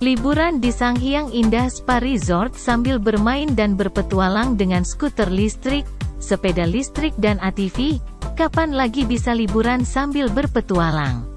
Liburan di Sanghyang Indah Spa Resort sambil bermain dan berpetualang dengan skuter listrik, sepeda listrik dan ATV, kapan lagi bisa liburan sambil berpetualang?